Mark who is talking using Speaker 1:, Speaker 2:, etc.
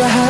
Speaker 1: to have